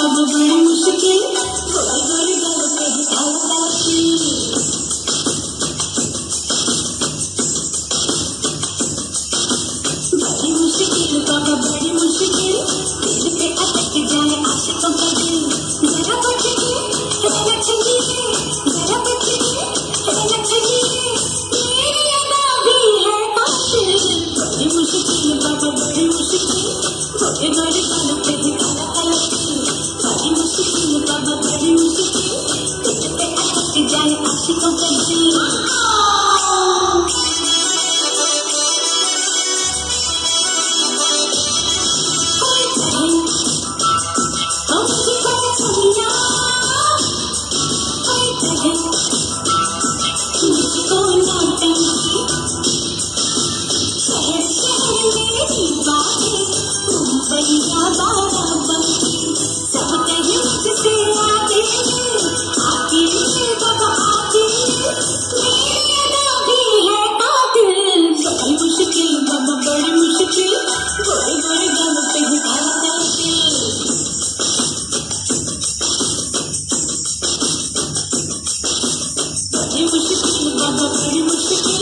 अब बड़ी मुश्किल थोड़ा थोड़ी गल पे दिखाओ बाकी बड़ी मुश्किल बाबा बड़ी मुश्किल दिल पे अटक जाए आशिकों का दिल जरा बचिए जरा छिड़िए जरा बचिए जरा छिड़िए मेरी अदा भी है काफ़ी बड़ी मुश्किल बाबा बड़ी मुश्किल थोड़ी थोड़ी गल पे Babaquinho, babaquinho, cigarro, acho que You were kissing my mother, you. were kissing